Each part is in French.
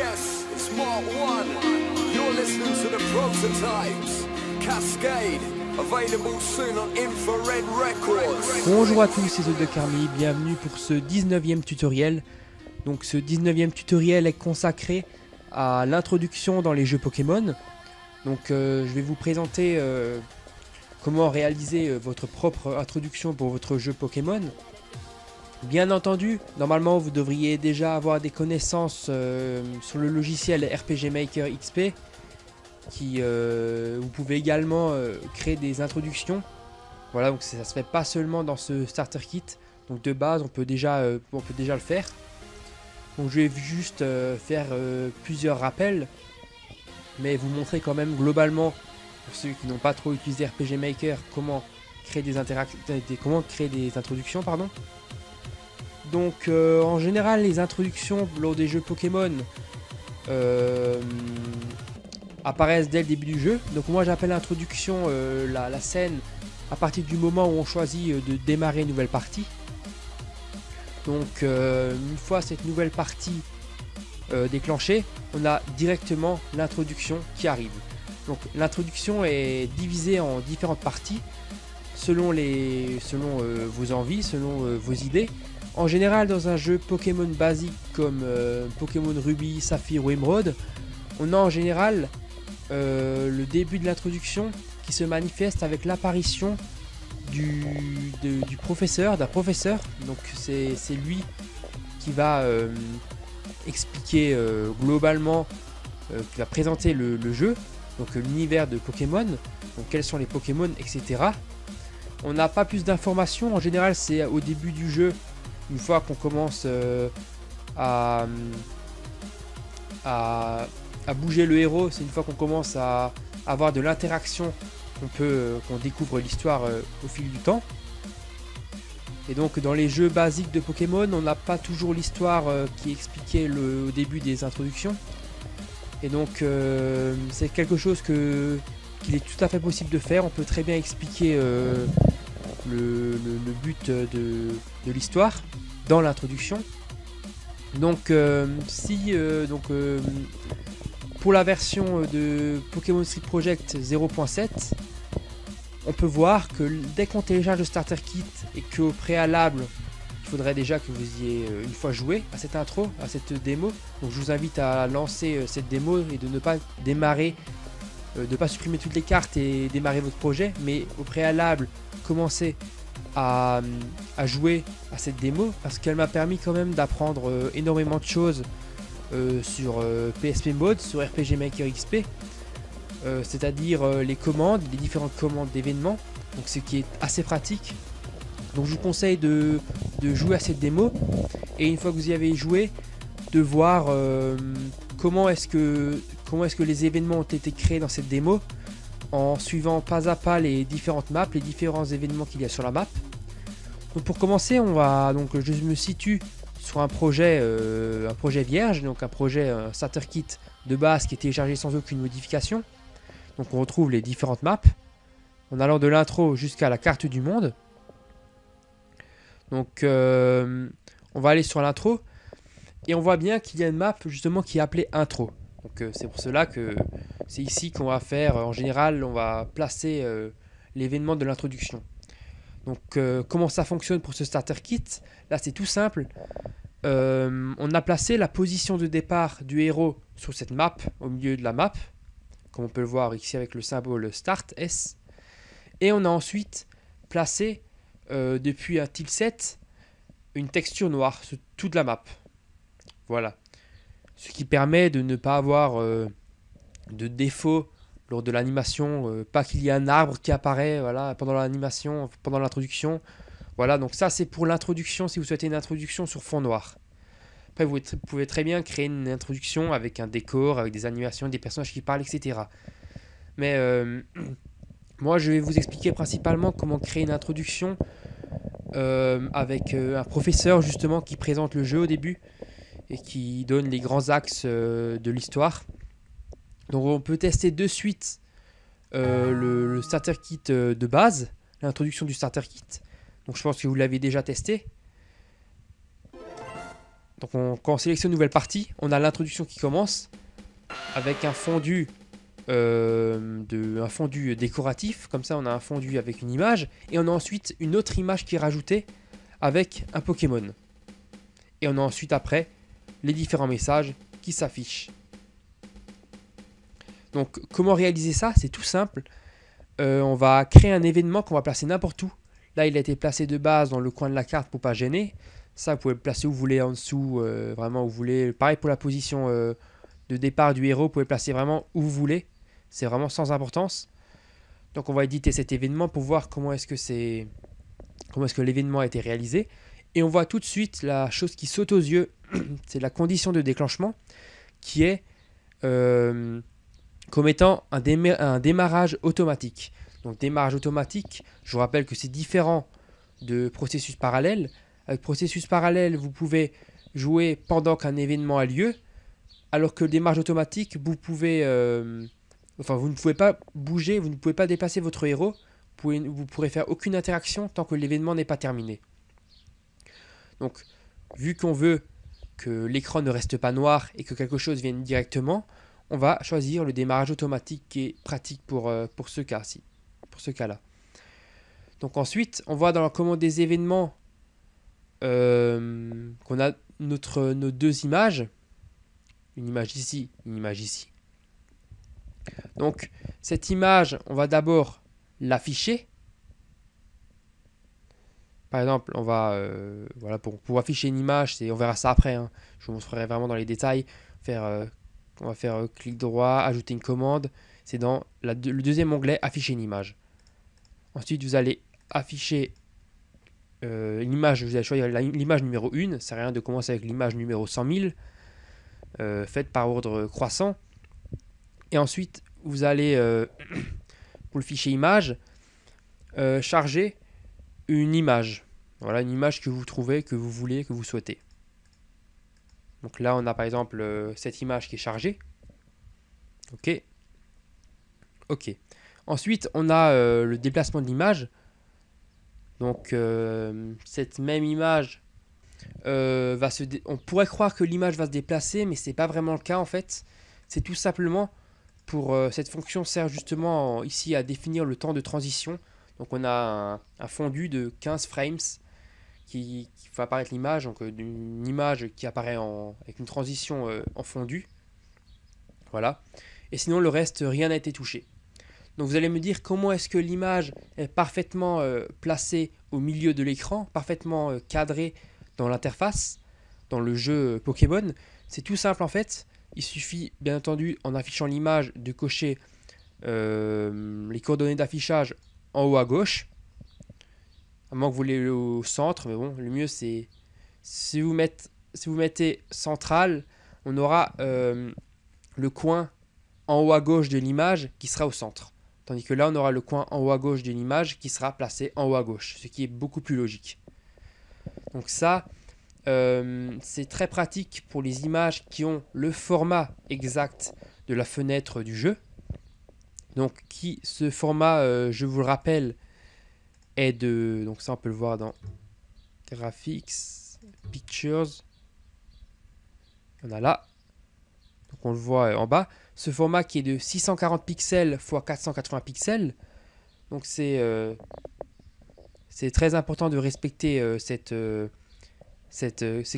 It's 1. You're listening to the prototypes. Cascade. Bonjour à tous, c'est de Carmi, bienvenue pour ce 19e tutoriel. Donc ce 19e tutoriel est consacré à l'introduction dans les jeux Pokémon. Donc euh, je vais vous présenter euh, comment réaliser euh, votre propre introduction pour votre jeu Pokémon. Bien entendu, normalement vous devriez déjà avoir des connaissances euh, sur le logiciel RPG Maker XP qui euh, vous pouvez également euh, créer des introductions. Voilà, donc ça se fait pas seulement dans ce starter kit. Donc de base, on peut déjà, on peut déjà le faire. Donc je vais juste faire plusieurs rappels, mais vous montrer quand même globalement pour ceux qui n'ont pas trop utilisé RPG Maker comment créer des des- comment créer des introductions, pardon. Donc euh, en général, les introductions lors des jeux Pokémon euh, apparaissent dès le début du jeu. Donc moi j'appelle introduction euh, la, la scène à partir du moment où on choisit de démarrer une nouvelle partie. Donc une fois cette nouvelle partie déclenchée, on a directement l'introduction qui arrive. Donc l'introduction est divisée en différentes parties selon, les, selon vos envies, selon vos idées. En général, dans un jeu Pokémon basique comme euh, Pokémon Ruby, Saphir ou Emerald, on a en général euh, le début de l'introduction qui se manifeste avec l'apparition du, professeur, d'un professeur. Donc c'est lui qui va euh, expliquer globalement, qui va présenter le, le jeu, donc l'univers de Pokémon, donc quels sont les Pokémon, etc. On n'a pas plus d'informations, en général c'est au début du jeu, une fois qu'on commence euh, à, à, bouger le héros, c'est une fois qu'on commence à avoir de l'interaction qu'on peut, euh, qu'on découvre l'histoire euh, au fil du temps. Et donc dans les jeux basiques de Pokémon, on n'a pas toujours l'histoire qui est expliquée le- au début des introductions. Et donc c'est quelque chose que qu'il est tout à fait possible de faire. On peut très bien expliquer le, le- le but de, de l'histoire dans l'introduction. Donc euh, si euh, donc euh, pour la version de Pokémon Street Project 0.7, on peut voir que dès qu'on télécharge le starter kit et qu'au préalable, il faudrait déjà que vous y ayez une fois joué à cette intro, à cette démo. Donc je vous invite à lancer cette démo et de ne pas démarrer, de ne pas supprimer toutes les cartes et démarrer votre projet, mais au préalable, commencer à, jouer à cette démo parce qu'elle m'a permis quand même d'apprendre euh, énormément de choses euh, sur euh, PSP Mode, sur RPG Maker XP, euh, c'est-à-dire euh, les commandes, les différentes commandes d'événements, donc ce qui est assez pratique. Donc je vous conseille de, de jouer à cette démo et une fois que vous y avez joué, de voir euh, comment est-ce que comment est-ce que les événements ont été créés dans cette démo en suivant pas à pas les différentes maps, les différents événements qu'il y a sur la map. Donc pour commencer, on va donc je me situe sur un projet euh, un projet vierge, donc un projet un starter kit de base qui est téléchargé sans aucune modification. Donc on retrouve les différentes maps en allant de l'intro jusqu'à la carte du monde. Donc euh, on va aller sur l'intro et on voit bien qu'il y a une map justement qui est appelée intro. Euh, c'est pour cela que c'est ici qu'on va faire, en général, on va placer euh, l'événement de l'introduction. Donc euh, comment ça fonctionne pour ce starter kit? Là c'est tout simple. On a placé la position de départ du héros sur cette map, au milieu de la map, comme on peut le voir ici avec le symbole Start S. Et on a ensuite placé depuis un tilset une texture noire sur toute la map. Voilà. Ce qui permet de ne pas avoir euh, de défaut lors de l'animation, euh, pas qu'il y ait un arbre qui apparaît pendant l'animation, pendant l'introduction. Voilà, donc ça c'est pour l'introduction si vous souhaitez une introduction sur fond noir. Après vous pouvez très bien créer une introduction avec un décor, avec des animations, des personnages qui parlent, etc. Mais euh, moi je vais vous expliquer principalement comment créer une introduction avec un professeur justement qui présente le jeu au début et qui donne les grands axes euh, de l'histoire. Donc on peut tester de suite euh, le, starter kit euh, de base, l'introduction du starter kit. Donc je pense que vous l'avez déjà testé. Donc quand on sélectionne nouvelle partie, on a l'introduction qui commence avec un fondu, de, un fondu décoratif. Comme ça, on a un fondu avec une image. Et on a ensuite une autre image qui est rajoutée avec un Pokémon. Et on a ensuite après les différents messages qui s'affichent. Donc comment réaliser ça? C'est tout simple. Euh, on va créer un événement qu'on va placer n'importe où. Là, il a été placé de base dans le coin de la carte pour pas gêner. Ça, vous pouvez le placer où vous voulez en dessous, euh, vraiment où vous voulez. Pareil pour la position euh, de départ du héros, vous pouvez le placer vraiment où vous voulez. C'est vraiment sans importance. Donc on va éditer cet événement pour voir comment est-ce que c'est comment est-ce que l'événement a été réalisé. Et on voit tout de suite la chose qui saute aux yeux, c'est la condition de déclenchement qui est comme étant un, démarrage automatique. Donc démarrage automatique, je vous rappelle que c'est différent de processus parallèle. Avec processus parallèle, vous pouvez jouer pendant qu'un événement a lieu, alors que démarrage automatique, vous pouvez, euh, enfin vous ne pouvez pas bouger, vous ne pouvez pas déplacer votre héros, vous, ne pourrez faire aucune interaction tant que l'événement n'est pas terminé. Donc, vu qu'on veut que l'écran ne reste pas noir et que quelque chose vienne directement, on va choisir le démarrage automatique qui est pratique pour, euh, pour ce cas-ci, pour ce cas-là. Donc ensuite, on voit dans la commande des événements euh, qu'on a notre, nos deux images. Une image ici, une image ici. Donc cette image, on va d'abord l'afficher. Par exemple, on va, euh, voilà, pour, afficher une image, on verra ça après, hein. je vous montrerai vraiment dans les détails, faire on va faire euh, clic droit, ajouter une commande. C'est dans le deuxième onglet, afficher une image. Ensuite, vous allez afficher euh, l'image, vous allez choisir l'image numéro 1. C'est rien de commencer avec l'image numéro 100 000, euh, faite par ordre croissant. Et ensuite, vous allez, pour le fichier image, charger une image. Voilà, une image que vous trouvez, que vous voulez, que vous souhaitez. Donc là, on a par exemple euh, cette image qui est chargée. Ok. Ok. Ensuite, on a euh, le déplacement de l'image. Donc euh, cette même image va se... On pourrait croire que l'image va se déplacer, mais c'est pas vraiment le cas en fait. C'est tout simplement pour... cette fonction sert justement ici à définir le temps de transition. Donc on a un fondu de 15 frames qui, fait apparaître l'image, donc euh, une image qui apparaît en, avec une transition euh, en fondu. Voilà. Et sinon, le reste, rien n'a été touché. Donc vous allez me dire comment est-ce que l'image est parfaitement euh, placée au milieu de l'écran, parfaitement cadrée dans l'interface, dans le jeu Pokémon? C'est tout simple en fait. Il suffit bien entendu en affichant l'image de cocher les coordonnées d'affichage en haut à gauche. À moins que vous voulez au centre, mais bon, le mieux c'est si vous, mettez, si on aura euh, le coin en haut à gauche de l'image qui sera au centre. Tandis que là, on aura le coin en haut à gauche de l'image qui sera placé en haut à gauche, ce qui est beaucoup plus logique. Donc ça, euh, c'est très pratique pour les images qui ont le format exact de la fenêtre du jeu. Donc qui, ce format, euh, je vous le rappelle, est de... Donc ça, on peut le voir dans Graphics, Pictures. On a là. Donc on le voit euh, en bas. Ce format qui est de 640 pixels x 480 pixels. Donc c'est euh, c'est très important de respecter ces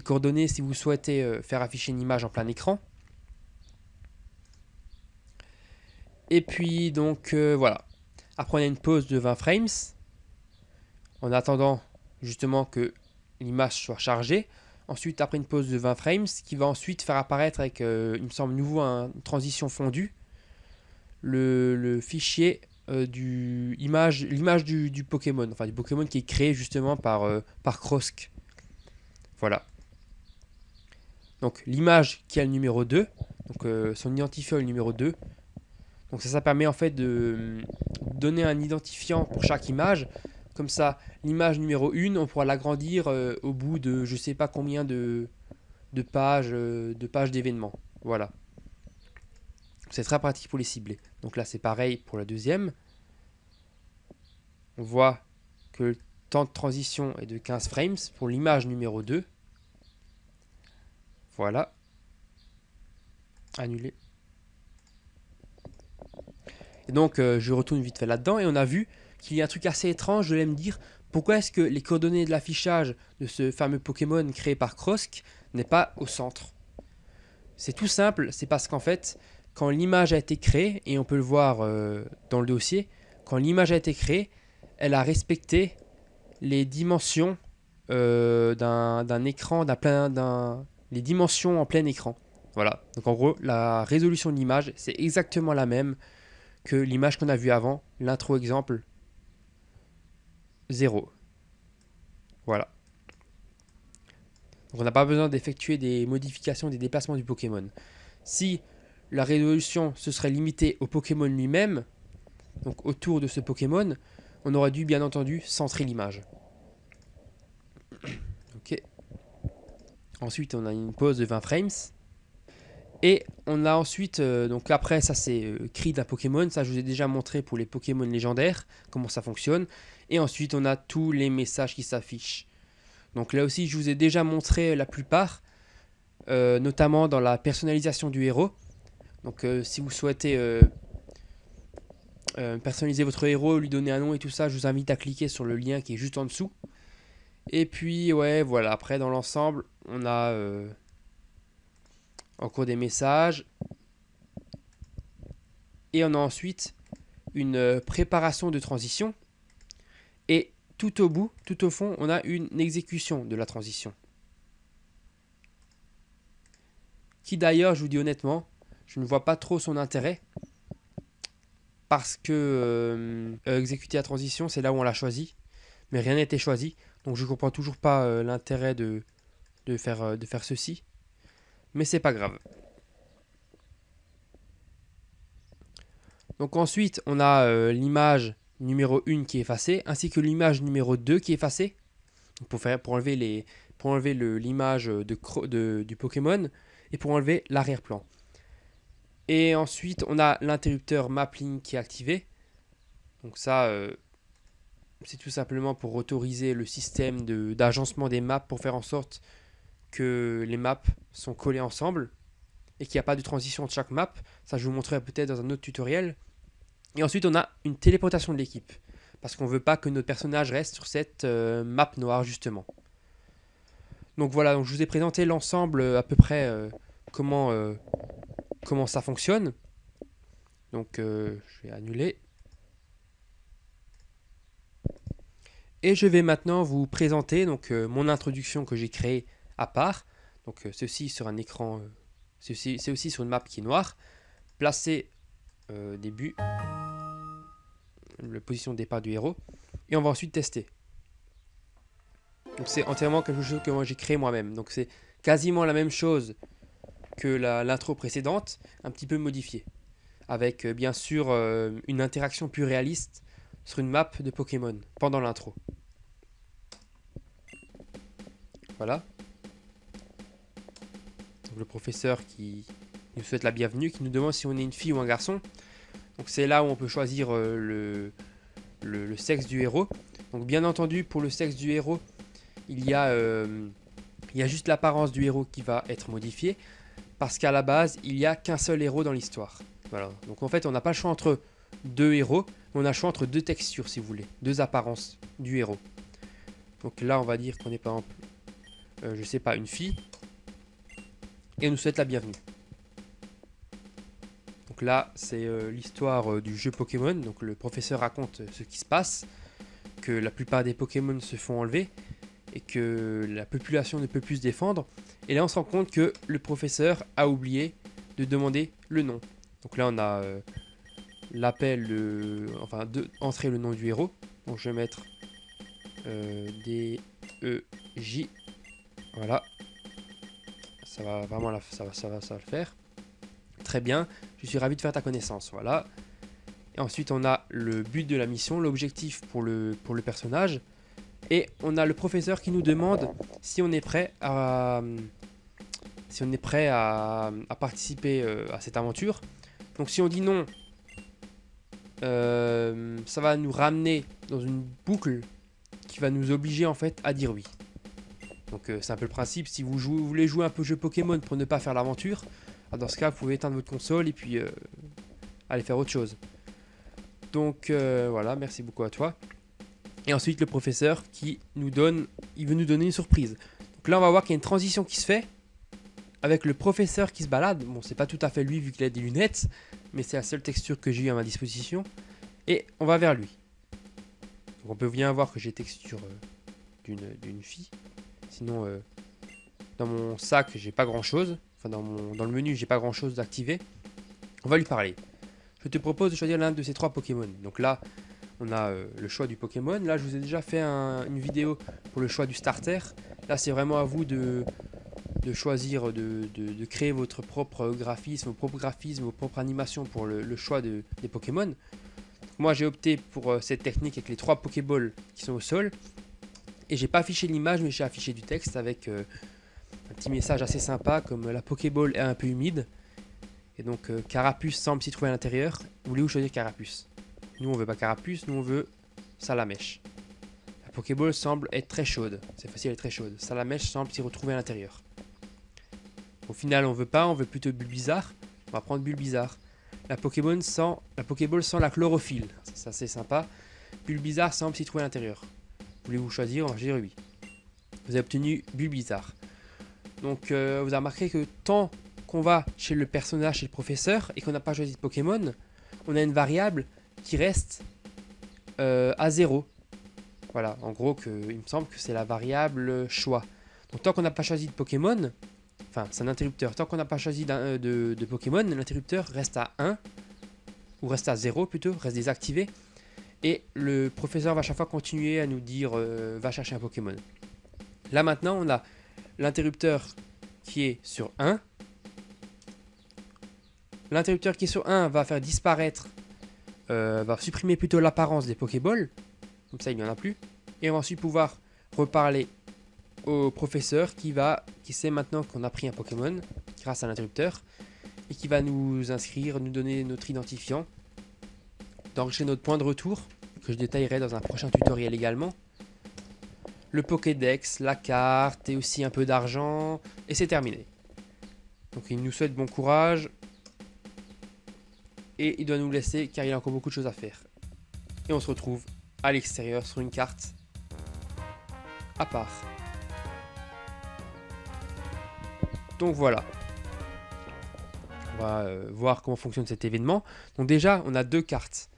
coordonnées si vous souhaitez faire afficher une image en plein écran. Et puis donc voilà. Après on a une pause de 20 frames en attendant justement que l'image soit chargée. Ensuite, après une pause de 20 frames, qui va ensuite faire apparaître avec, euh, il me semble, nouveau une transition fondue, le, fichier euh, du image, l'image du, Pokémon, enfin du Pokémon qui est créé justement par, euh, par Krosk. Voilà. Donc l'image qui a le numéro 2, donc son identifiant le numéro 2. Donc ça, ça permet en fait de donner un identifiant pour chaque image comme ça, l'image numéro 1, on pourra l'agrandir euh, au bout de je sais pas combien de, de pages euh, de pages d'événements. Voilà. C'est très pratique pour les cibler. Donc là, c'est pareil pour la deuxième. On voit que le temps de transition est de 15 frames pour l'image numéro 2. Voilà. Annuler. Et donc, euh, je retourne vite fait là-dedans et on a vu qu'il y a un truc assez étrange. Je vais me dire pourquoi est-ce que les coordonnées de l'affichage de ce fameux Pokémon créé par Krosk n'est pas au centre? C'est tout simple, c'est parce qu'en fait, quand l'image a été créée, et on peut le voir euh, dans le dossier, quand l'image a été créée, elle a respecté les dimensions euh, d'un écran, d'un plein, les dimensions en plein écran. Voilà. Donc en gros, la résolution de l'image, c'est exactement la même que l'image qu'on a vue avant, l'intro exemple 0. Voilà. Donc on n'a pas besoin d'effectuer des modifications des déplacements du Pokémon. Si la résolution se serait limitée au Pokémon lui-même, donc autour de ce Pokémon, on aurait dû bien entendu centrer l'image. ok. Ensuite, on a une pause de 20 frames. Et on a ensuite, euh, donc après, ça c'est euh, cri d'un Pokémon. Ça, je vous ai déjà montré pour les Pokémon légendaires, comment ça fonctionne. Et ensuite, on a tous les messages qui s'affichent. Donc là aussi, je vous ai déjà montré la plupart, euh, notamment dans la personnalisation du héros. Donc si vous souhaitez personnaliser votre héros, lui donner un nom et tout ça, je vous invite à cliquer sur le lien qui est juste en dessous. Et puis, ouais, voilà, après, dans l'ensemble, on a encore des messages. Et on a ensuite une euh, préparation de transition. Et tout au bout, tout au fond, on a une exécution de la transition. Qui d'ailleurs, je vous dis honnêtement, je ne vois pas trop son intérêt. Parce que euh, euh, exécuter la transition, c'est là où on l'a choisi. Mais rien n'a été choisi. Donc je ne comprends toujours pas l'intérêt de, faire ceci mais c'est pas grave. Donc ensuite, on a euh, l'image numéro 1 qui est effacée, ainsi que l'image numéro 2 qui est effacée. Pour, faire, pour enlever, les, pour enlever l'image du Pokémon et pour enlever l'arrière-plan. Et ensuite, on a l'interrupteur Mapping qui est activé. Donc ça, euh, c'est tout simplement pour autoriser le système d'agencement des maps pour faire en sorte que les maps sont collées ensemble et qu'il n'y a pas de transition entre chaque map. Ça, je vous montrerai peut-être dans un autre tutoriel. Et ensuite, on a une téléportation de l'équipe. Parce qu'on ne veut pas que notre personnage reste sur cette euh, map noire, justement. Donc voilà, donc je vous ai présenté l'ensemble euh, à peu près euh, comment, comment ça fonctionne. Donc je vais annuler. Et je vais maintenant vous présenter donc, mon introduction que j'ai créée à part. Donc euh, ceci sur un écran, euh, c'est aussi sur une map qui est noire. Placer euh, début, la position de départ du héros. Et on va ensuite tester. Donc c'est entièrement quelque chose que moi j'ai créé moi-même. Donc c'est quasiment la même chose que l'intro précédente, un petit peu modifié. Avec bien sûr une interaction plus réaliste sur une map de Pokémon pendant l'intro. Voilà le professeur qui nous souhaite la bienvenue, qui nous demande si on est une fille ou un garçon. Donc c'est là où on peut choisir euh, le, sexe du héros. Donc bien entendu, pour le sexe du héros, il y a, euh, il y a juste l'apparence du héros qui va être modifiée. Parce qu'à la base, il n'y a qu'un seul héros dans l'histoire. Voilà. Donc en fait, on n'a pas le choix entre deux héros, mais on a le choix entre deux textures, si vous voulez. Deux apparences du héros. Donc là, on va dire qu'on est par exemple, euh, je sais pas, une fille et nous souhaite la bienvenue. Donc là, c'est euh, l'histoire euh, du jeu Pokémon. Donc le professeur raconte euh, ce qui se passe, que la plupart des Pokémon se font enlever et que la population ne peut plus se défendre. Et là, on se rend compte que le professeur a oublié de demander le nom. Donc là, on a l'appel, enfin, de entrer le nom du héros. Donc je vais mettre D E J. Voilà, ça va vraiment ça, va, ça, va, ça va le faire. Très bien, je suis ravi de faire ta connaissance, voilà. Et ensuite on a le but de la mission, l'objectif pour le, pour le personnage. Et on a le professeur qui nous demande si on est prêt à, si on est prêt à, participer euh, à cette aventure. Donc si on dit non, euh, ça va nous ramener dans une boucle qui va nous obliger en fait à dire oui. Donc euh, c'est un peu le principe, si vous, voulez jouer un peu jeu Pokémon pour ne pas faire l'aventure, ah, dans ce cas vous pouvez éteindre votre console et puis euh, aller faire autre chose. Donc euh, voilà, merci beaucoup à toi. Et ensuite le professeur qui nous donne, il veut nous donner une surprise. Donc là on va voir qu'il y a une transition qui se fait avec le professeur qui se balade. Bon c'est pas tout à fait lui vu qu'il a des lunettes, mais c'est la seule texture que j'ai eu à ma disposition. Et on va vers lui. Donc on peut bien voir que j'ai texture d'une fille. Sinon, euh, dans mon sac, j'ai pas grand chose. Enfin, dans, mon, dans le menu, j'ai pas grand chose d'activer. On va lui parler. Je te propose de choisir l'un de ces trois Pokémon. Donc là, on a euh, le choix du Pokémon. Là, je vous ai déjà fait une vidéo pour le choix du starter. Là, c'est vraiment à vous de, choisir, de, de, créer votre propre graphisme, vos propres graphismes, vos propres animations pour le, choix des Pokémon. Moi, j'ai opté pour euh, cette technique avec les trois Pokéballs qui sont au sol. Et j'ai pas affiché l'image, mais j'ai affiché du texte avec euh, un petit message assez sympa comme la Pokéball est un peu humide. Et donc euh, Carapuce semble s'y trouver à l'intérieur. Voulez-vous choisir Carapuce? Nous on veut pas Carapuce, nous on veut Salamèche. La Pokéball semble être très chaude. C'est facile, elle est très chaude. Salamèche semble s'y retrouver à l'intérieur. Au final on veut pas, on veut plutôt Bulbizarre. On va prendre Bulbizarre. La Pokéball sent la, Pokéball sent la chlorophylle. Ça c'est sympa. Bulbizarre semble s'y trouver à l'intérieur. Voulez-vous choisir choisir oui. Vous avez obtenu Bulbizarre. Donc euh, vous avez remarqué que tant qu'on va chez le personnage, chez le professeur, et qu'on n'a pas choisi de Pokémon, on a une variable qui reste euh, à 0. Voilà, en gros, que, il me semble que c'est la variable choix. Donc tant qu'on n'a pas choisi de Pokémon, enfin c'est un interrupteur, tant qu'on n'a pas choisi de, de Pokémon, l'interrupteur reste à 1, ou reste à 0 plutôt, reste désactivé. Et le professeur va chaque fois continuer à nous dire euh, va chercher un Pokémon. Là maintenant, on a l'interrupteur qui est sur 1. L'interrupteur qui est sur 1 va faire disparaître, euh, va supprimer plutôt l'apparence des Pokéballs. Comme ça, il n'y en a plus. Et on va ensuite pouvoir reparler au professeur qui va, qui sait maintenant qu'on a pris un Pokémon grâce à l'interrupteur et qui va nous inscrire, nous donner notre identifiant d'enregistrer notre point de retour, que je détaillerai dans un prochain tutoriel également. Le Pokédex, la carte et aussi un peu d'argent, et c'est terminé. Donc il nous souhaite bon courage, et il doit nous laisser car il a encore beaucoup de choses à faire. Et on se retrouve à l'extérieur sur une carte à part. Donc voilà. On va euh, voir comment fonctionne cet événement. Donc déjà, on a deux cartes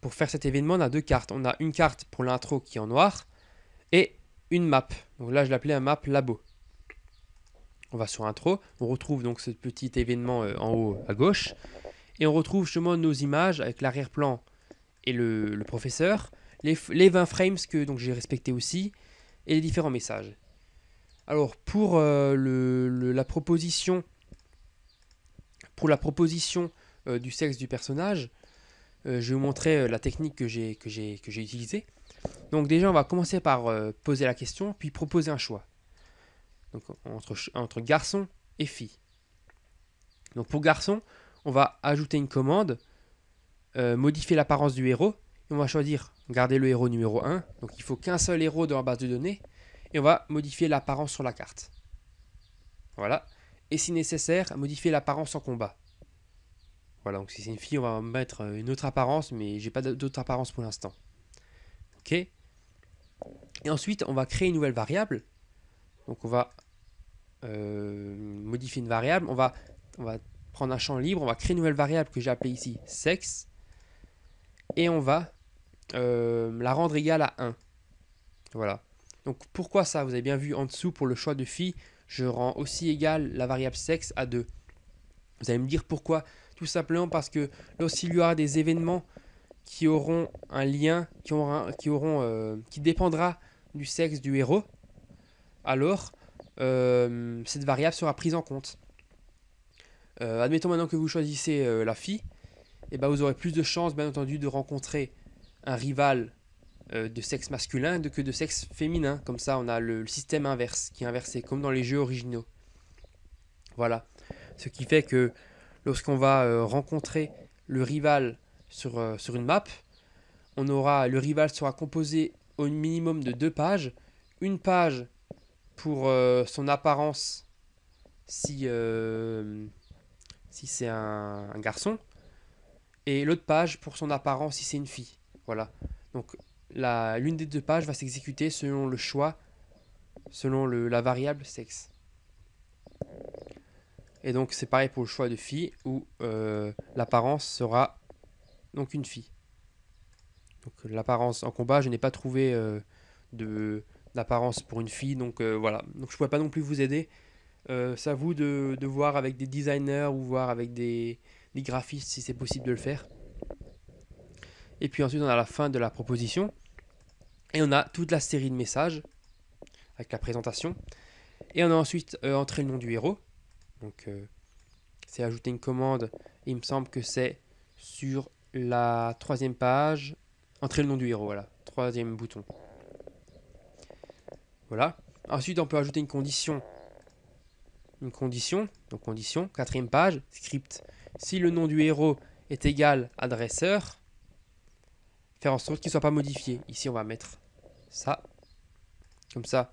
pour faire cet événement, on a deux cartes. On a une carte pour l'intro qui est en noir et une map. Donc là, je l'appelais un map labo. On va sur intro, on retrouve donc ce petit événement euh, en haut à gauche et on retrouve justement nos images avec l'arrière-plan et le, professeur, les, 20 frames que j'ai respecté aussi et les différents messages. Alors pour euh, la proposition pour la proposition euh, du sexe du personnage, euh, je vais vous montrer euh, la technique que j'ai utilisée. Donc déjà, on va commencer par euh, poser la question, puis proposer un choix. Donc entre, garçon et fille. Donc pour garçon, on va ajouter une commande, modifier l'apparence du héros, et on va choisir garder le héros numéro 1. Donc il faut qu'un seul héros dans la base de données, et on va modifier l'apparence sur la carte. Voilà. Et si nécessaire, modifier l'apparence en combat. Voilà, donc si c'est une fille, on va mettre euh, une autre apparence, mais j'ai pas d'autre apparence pour l'instant. Ok? Et ensuite, on va créer une nouvelle variable. Donc on va euh, modifier une variable. On va, on va prendre un champ libre. On va créer une nouvelle variable que j'ai appelée ici sexe. Et on va euh, la rendre égale à 1. Voilà. Donc pourquoi ça? Vous avez bien vu en dessous pour le choix de fille, je rends aussi égal la variable sexe à 2. Vous allez me dire pourquoi tout simplement parce que lorsqu'il y aura des événements qui auront un lien, qui, euh, dépendra du sexe du héros, alors euh, cette variable sera prise en compte. Euh, admettons maintenant que vous choisissez la fille, et eh ben vous aurez plus de chances, bien entendu, de rencontrer un rival de sexe masculin que de sexe féminin. Comme ça, on a le, système inverse qui est inversé, comme dans les jeux originaux. Voilà. Ce qui fait que lorsqu'on va euh, rencontrer le rival sur, euh, une map, le rival sera composé au minimum de deux pages. Une page pour son apparence si, c'est un, garçon. Et l'autre page pour son apparence si c'est une fille. Voilà. Donc l'une des deux pages va s'exécuter selon le choix, selon la variable sexe. Et donc c'est pareil pour le choix de fille où euh, l'apparence sera donc une fille. Donc l'apparence en combat, je n'ai pas trouvé euh, d'apparence pour une fille, donc euh, voilà. Donc je ne pourrais pas non plus vous aider. c'est à vous de, voir avec des designers ou voir avec des graphistes si c'est possible de le faire. Et puis ensuite on a la fin de la proposition. Et on a toute la série de messages avec la présentation. Et on a ensuite entré le nom du héros. Donc, euh, c'est ajouter une commande. Il me semble que c'est sur la troisième page. Entrer le nom du héros, voilà. Troisième bouton. Voilà. Ensuite, on peut ajouter une condition. Une condition. Donc, condition. Quatrième page. Script. Si le nom du héros est égal à dresseur, faire en sorte qu'il ne soit pas modifié. Ici, on va mettre ça. Comme ça.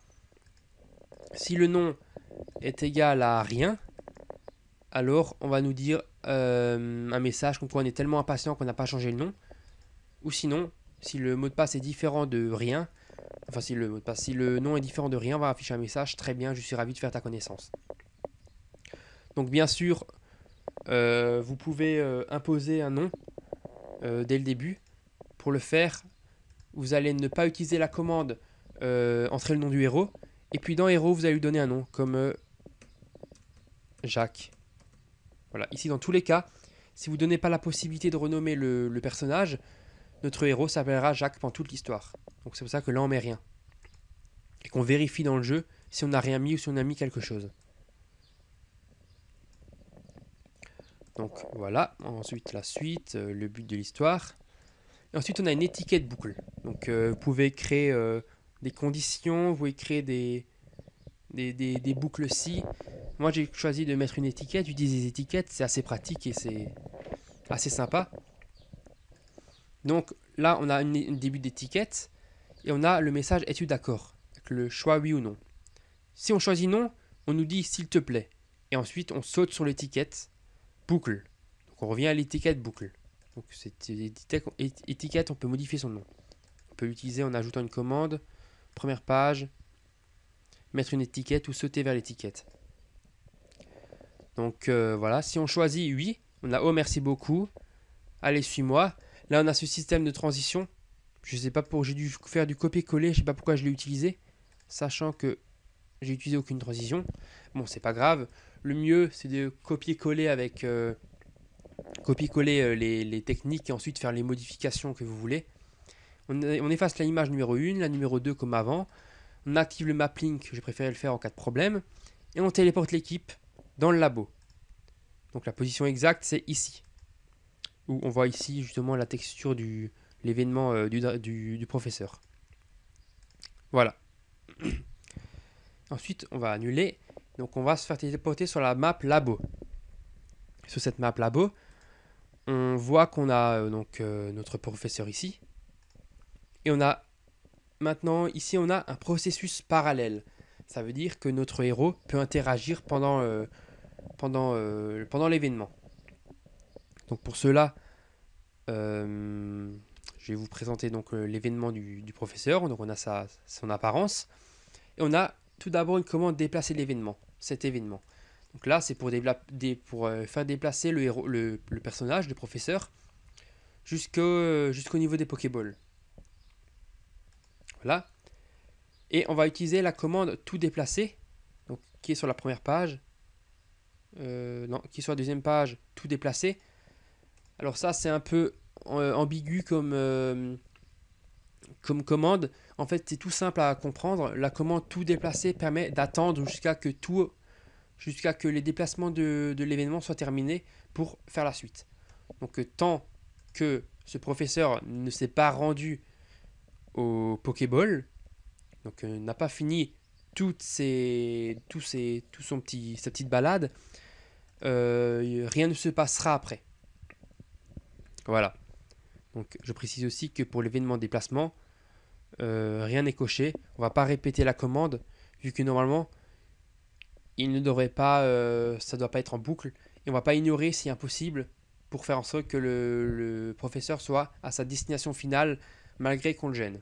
Si le nom est égal à rien, alors on va nous dire euh, un message comme quoi on est tellement impatient qu'on n'a pas changé le nom. Ou sinon, si le mot de passe est différent de rien, enfin si le mot de passe, si le nom est différent de rien, on va afficher un message très bien, je suis ravi de faire ta connaissance. Donc bien sûr, euh, vous pouvez euh, imposer un nom dès le début. Pour le faire, vous allez ne pas utiliser la commande entrer le nom du héros. Et puis dans héros, vous allez lui donner un nom comme Jacques. Voilà, ici dans tous les cas, si vous ne donnez pas la possibilité de renommer le, personnage, notre héros s'appellera Jacques pendant toute l'histoire. Donc c'est pour ça que là on met rien. Et qu'on vérifie dans le jeu si on n'a rien mis ou si on a mis quelque chose. Donc voilà, ensuite la suite, euh, le but de l'histoire. Et ensuite on a une étiquette boucle. Donc euh, vous pouvez créer euh, des conditions, vous pouvez créer des, des, des boucles si moi, j'ai choisi de mettre une étiquette. J'utilise des étiquettes, c'est assez pratique et c'est assez sympa. Donc là, on a un début d'étiquette et on a le message Es-tu d'accord? le choix oui ou non. Si on choisit non, on nous dit s'il te plaît. Et ensuite, on saute sur l'étiquette boucle. Donc on revient à l'étiquette boucle. Donc cette étiquette, on peut modifier son nom. On peut l'utiliser en ajoutant une commande, première page, mettre une étiquette ou sauter vers l'étiquette. Donc euh, voilà, si on choisit oui, on a oh merci beaucoup, allez suis-moi. Là on a ce système de transition. Je sais pas pour j'ai dû faire du copier-coller, je sais pas pourquoi je l'ai utilisé, sachant que j'ai utilisé aucune transition. Bon, c'est pas grave. Le mieux c'est de copier-coller avec euh, copier-coller euh, les, techniques et ensuite faire les modifications que vous voulez. On, on efface la image numéro 1, la numéro 2 comme avant. On active le map link, j'ai préféré le faire en cas de problème. Et on téléporte l'équipe dans le labo. Donc la position exacte, c'est ici. Où on voit ici justement la texture du l'événement euh, du, professeur. Voilà. Ensuite, on va annuler. Donc on va se faire téléporter sur la map labo. Sur cette map labo, on voit qu'on a euh, donc euh, notre professeur ici. Et on a maintenant ici on a un processus parallèle. Ça veut dire que notre héros peut interagir pendant pendant, euh, pendant l'événement. Donc pour cela, euh, je vais vous présenter donc euh, l'événement du, professeur. Donc on a sa, son apparence. Et on a tout d'abord une commande déplacer l'événement, cet événement. Donc là, c'est pour, pour faire déplacer le, héros, le, personnage, le professeur, jusqu'au niveau des Pokéballs. Voilà. Et on va utiliser la commande tout déplacer, donc, qui est sur la première page, qui soit deuxième page, tout déplacé. Alors ça, c'est un peu euh, ambigu comme, euh, comme commande. En fait, c'est tout simple à comprendre. La commande tout déplacer permet d'attendre jusqu'à que tout, jusqu'à que les déplacements de, de l'événement soient terminés pour faire la suite. Donc tant que ce professeur ne s'est pas rendu au Pokéball, donc n'a pas fini toutes ses, tout, ses, tout son petit, sa petite balade, euh, rien ne se passera après. Voilà. Donc je précise aussi que pour l'événement déplacement, euh, rien n'est coché. On va pas répéter la commande vu que normalement, il ne devrait pas, euh, ça ne doit pas être en boucle, et on va pas ignorer si impossible pour faire en sorte que le, professeur soit à sa destination finale malgré qu'on le gêne.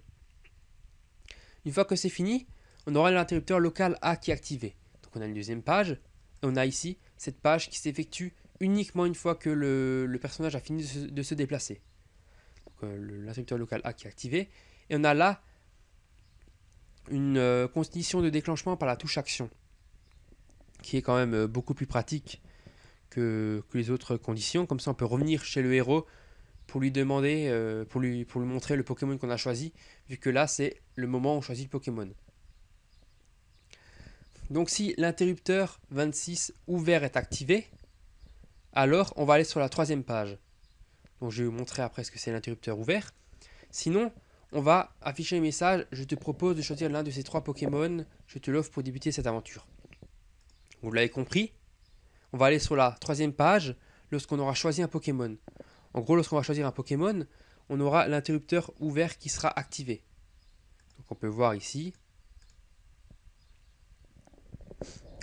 Une fois que c'est fini, on aura l'interrupteur local A qui est activé. Donc on a une deuxième page, on a ici cette page qui s'effectue uniquement une fois que le, personnage a fini de se, déplacer. Euh, l'interrupteur local A qui est activé, et on a là une euh, condition de déclenchement par la touche action, qui est quand même euh, beaucoup plus pratique que, les autres conditions. Comme ça, on peut revenir chez le héros pour lui demander, pour, lui, pour lui montrer le Pokémon qu'on a choisi, vu que là, c'est le moment où on choisit le Pokémon. Donc si l'interrupteur 26 ouvert est activé, alors on va aller sur la troisième page. Donc je vais vous montrer après ce que c'est l'interrupteur ouvert. Sinon, on va afficher un message Je te propose de choisir l'un de ces trois Pokémon. Je te l'offre pour débuter cette aventure. Vous l'avez compris On va aller sur la troisième page lorsqu'on aura choisi un Pokémon. En gros, lorsqu'on va choisir un Pokémon, on aura l'interrupteur ouvert qui sera activé. Donc on peut voir ici.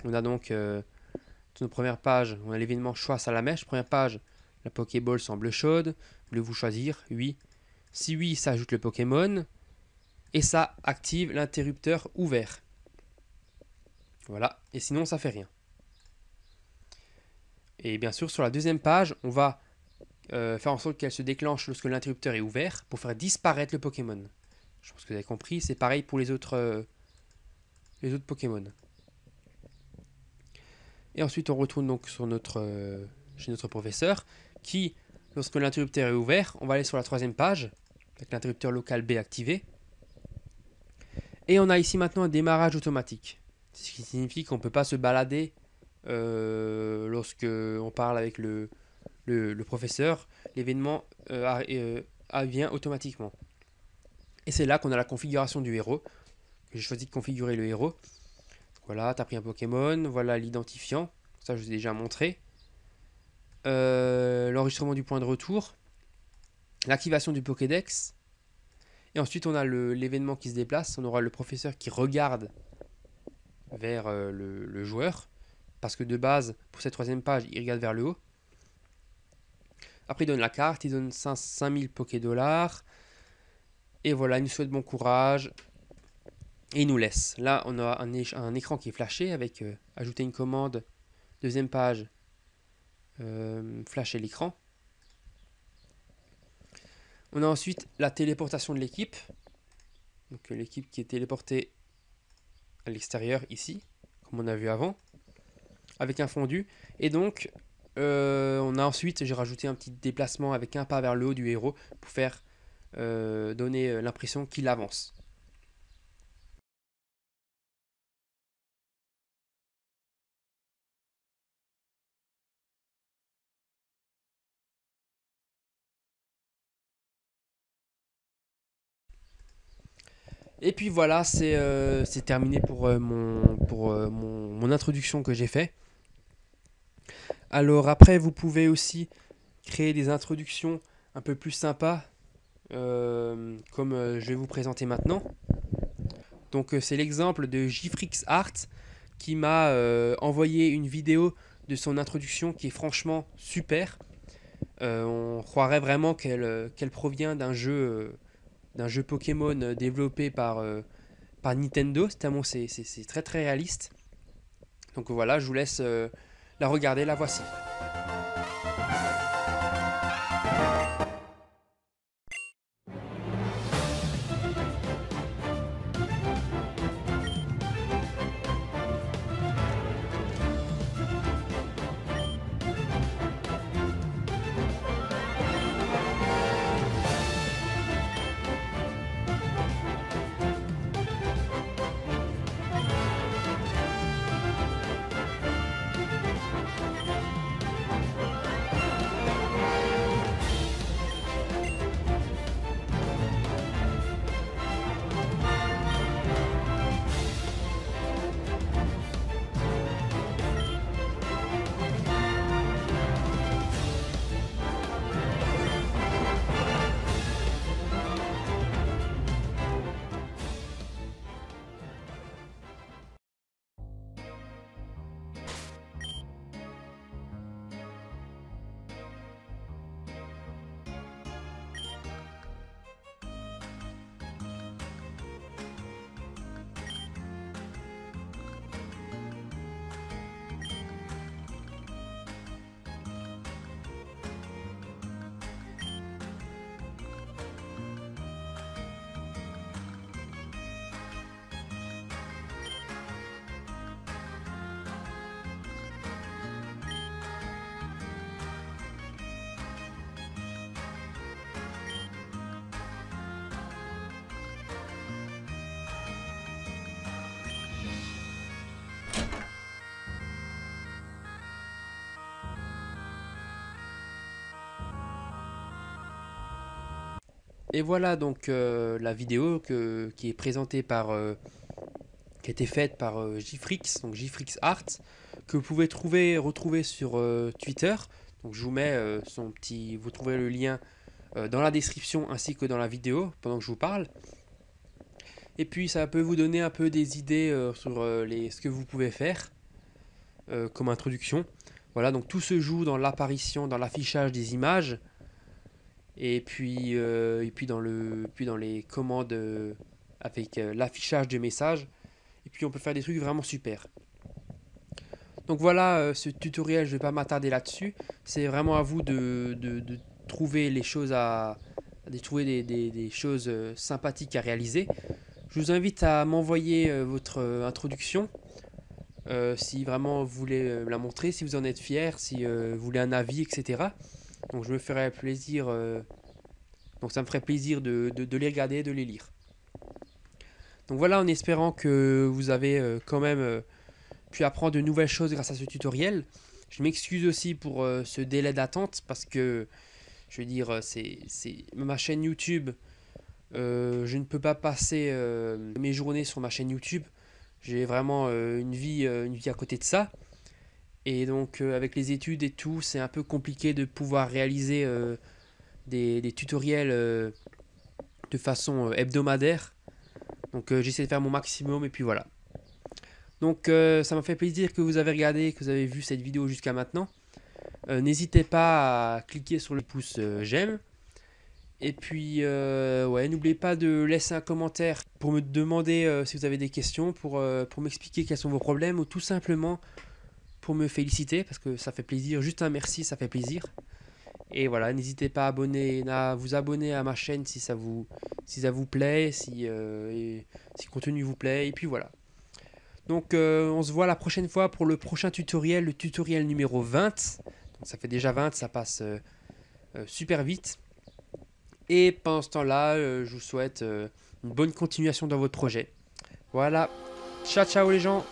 On a donc euh, nos premières pages, on a l'événement choix à la mèche. Première page, la Pokéball semble chaude. Voulez-vous choisir Oui. Si oui, ça ajoute le Pokémon. Et ça active l'interrupteur ouvert. Voilà. Et sinon, ça fait rien. Et bien sûr, sur la deuxième page, on va euh, faire en sorte qu'elle se déclenche lorsque l'interrupteur est ouvert pour faire disparaître le Pokémon. Je pense que vous avez compris. C'est pareil pour les autres, euh, les autres Pokémon. Et ensuite, on retourne donc sur notre, euh, chez notre professeur qui, lorsque l'interrupteur est ouvert, on va aller sur la troisième page avec l'interrupteur local B activé. Et on a ici maintenant un démarrage automatique. Ce qui signifie qu'on ne peut pas se balader euh, lorsque on parle avec le, professeur. L'événement euh, euh, vient automatiquement. Et c'est là qu'on a la configuration du héros. J'ai choisi de configurer le héros. Voilà, tu as pris un Pokémon. Voilà l'identifiant. Ça, je vous ai déjà montré. L'enregistrement du point de retour l'activation du Pokédex. Et ensuite, on a l'événement qui se déplace. On aura le professeur qui regarde vers euh, le, joueur. Parce que de base, pour cette troisième page, il regarde vers le haut. Après, il donne la carte. Il donne 5000 Poké dollars. Et voilà, il nous souhaite bon courage. Et il nous laisse. Là, on a un, écran qui est flashé avec euh, ajouter une commande. Deuxième page, euh, flasher l'écran. On a ensuite la téléportation de l'équipe. Donc euh, l'équipe qui est téléportée à l'extérieur ici, comme on a vu avant, avec un fondu. Et donc, on a ensuite, j'ai rajouté un petit déplacement avec un pas vers le haut du héros pour faire donner l'impression qu'il avance. Et puis voilà, c'est euh, terminé pour, euh, mon, pour euh, mon, introduction que j'ai fait. Alors après, vous pouvez aussi créer des introductions un peu plus sympas, comme je vais vous présenter maintenant. Donc c'est l'exemple de Gifrix Art qui m'a envoyé une vidéo de son introduction qui est franchement super. on croirait vraiment qu'elle provient d'un jeu d'un jeu Pokémon euh, développé par, euh, Nintendo. C'est très très réaliste. Donc voilà, je vous laisse euh, la regarder, la voici. Et voilà donc la vidéo qui est présentée par qui a été faite par euh, Gifrix, donc Gifrix Art, que vous pouvez trouver, retrouver sur euh, Twitter. Donc je vous mets euh, son petit, vous trouverez le lien dans la description ainsi que dans la vidéo pendant que je vous parle. Et puis ça peut vous donner un peu des idées sur les, ce que vous pouvez faire comme introduction. Voilà, donc tout se joue dans l'apparition, dans l'affichage des images. Et puis, et puis, dans, le, puis dans les commandes avec l'affichage des messages. Et puis on peut faire des trucs vraiment super. Donc voilà, euh, ce tutoriel, je ne vais pas m'attarder là-dessus. C'est vraiment à vous de, trouver les choses à, de trouver des, choses euh, sympathiques à réaliser. Je vous invite à m'envoyer euh, votre introduction. si vraiment vous voulez la montrer, si vous en êtes fier, si vous voulez un avis, etc. Donc je me ferai plaisir. donc ça me ferait plaisir de, les regarder, de les lire. Donc voilà, en espérant que vous avez euh, quand même euh, pu apprendre de nouvelles choses grâce à ce tutoriel. Je m'excuse aussi pour euh, ce délai d'attente parce que, je veux dire, c'est ma chaîne YouTube. je ne peux pas passer mes journées sur ma chaîne YouTube. J'ai vraiment une vie à côté de ça. Et donc, avec les études et tout, c'est un peu compliqué de pouvoir réaliser des, des, tutoriels de façon hebdomadaire. Donc euh, j'essaie de faire mon maximum et puis voilà. Donc euh, ça m'a fait plaisir que vous avez regardé, que vous avez vu cette vidéo jusqu'à maintenant. Euh, n'hésitez pas à cliquer sur le pouce j'aime. Et puis, ouais, n'oubliez pas de laisser un commentaire pour me demander si vous avez des questions, pour, pour m'expliquer quels sont vos problèmes, ou tout simplement me féliciter, parce que ça fait plaisir. Juste un merci, ça fait plaisir. Et voilà, n'hésitez pas à, abonner, vous abonner à ma chaîne si ça vous, si ça vous plaît, si, euh, le contenu vous plaît. Et puis voilà. Donc euh, on se voit la prochaine fois pour le prochain tutoriel, le tutoriel numéro 20. Donc ça fait déjà 20, ça passe euh, super vite. Et pendant ce temps-là, je vous souhaite une bonne continuation dans votre projet. Voilà. Ciao ciao les gens